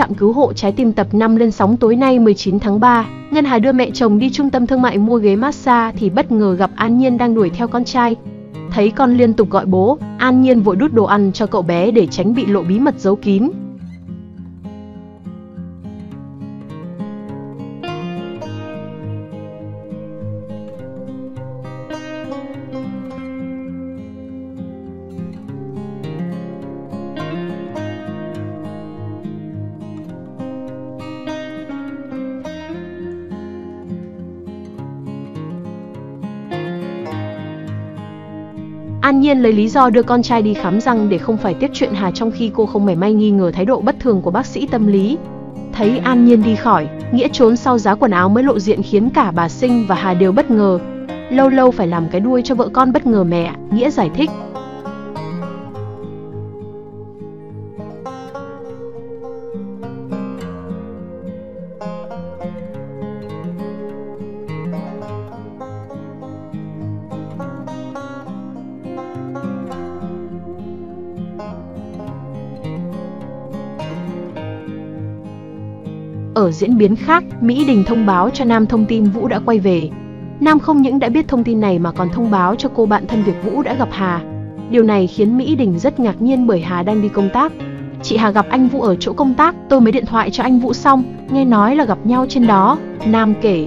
trạm cứu hộ trái tim tập 5 lên sóng tối nay 19 tháng 3. Ngân Hà đưa mẹ chồng đi trung tâm thương mại mua ghế massage thì bất ngờ gặp An Nhiên đang đuổi theo con trai. Thấy con liên tục gọi bố, An Nhiên vội đút đồ ăn cho cậu bé để tránh bị lộ bí mật giấu kín. An Nhiên lấy lý do đưa con trai đi khám răng để không phải tiếp chuyện Hà trong khi cô không mảy may nghi ngờ thái độ bất thường của bác sĩ tâm lý. Thấy An Nhiên đi khỏi, Nghĩa trốn sau giá quần áo mới lộ diện khiến cả bà Sinh và Hà đều bất ngờ. Lâu lâu phải làm cái đuôi cho vợ con bất ngờ mẹ, Nghĩa giải thích. Ở diễn biến khác, Mỹ Đình thông báo cho Nam thông tin Vũ đã quay về. Nam không những đã biết thông tin này mà còn thông báo cho cô bạn thân việc Vũ đã gặp Hà. Điều này khiến Mỹ Đình rất ngạc nhiên bởi Hà đang đi công tác. Chị Hà gặp anh Vũ ở chỗ công tác, tôi mới điện thoại cho anh Vũ xong, nghe nói là gặp nhau trên đó. Nam kể.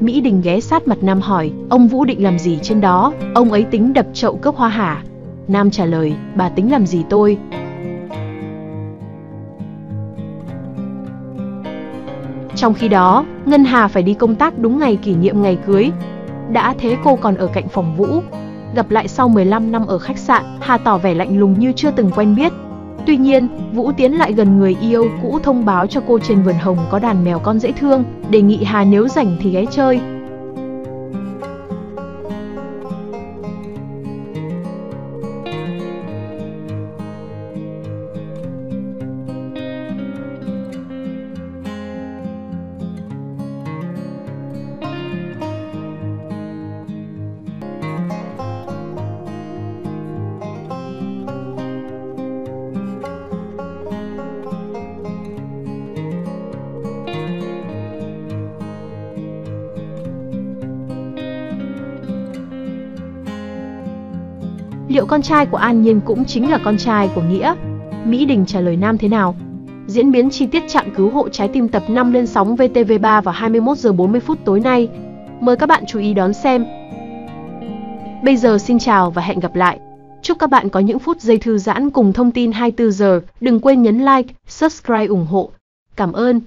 Mỹ Đình ghé sát mặt Nam hỏi, ông Vũ định làm gì trên đó, ông ấy tính đập chậu cướp hoa hả? Nam trả lời, bà tính làm gì tôi, Trong khi đó, Ngân Hà phải đi công tác đúng ngày kỷ niệm ngày cưới. Đã thế cô còn ở cạnh phòng Vũ. Gặp lại sau 15 năm ở khách sạn, Hà tỏ vẻ lạnh lùng như chưa từng quen biết. Tuy nhiên, Vũ tiến lại gần người yêu cũ thông báo cho cô trên vườn hồng có đàn mèo con dễ thương, đề nghị Hà nếu rảnh thì ghé chơi. Liệu con trai của An Nhiên cũng chính là con trai của Nghĩa? Mỹ Đình trả lời Nam thế nào? Diễn biến chi tiết trạm cứu hộ trái tim tập 5 lên sóng VTV3 vào 21 giờ 40 phút tối nay. Mời các bạn chú ý đón xem. Bây giờ xin chào và hẹn gặp lại. Chúc các bạn có những phút giây thư giãn cùng thông tin 24 giờ. Đừng quên nhấn like, subscribe ủng hộ. Cảm ơn.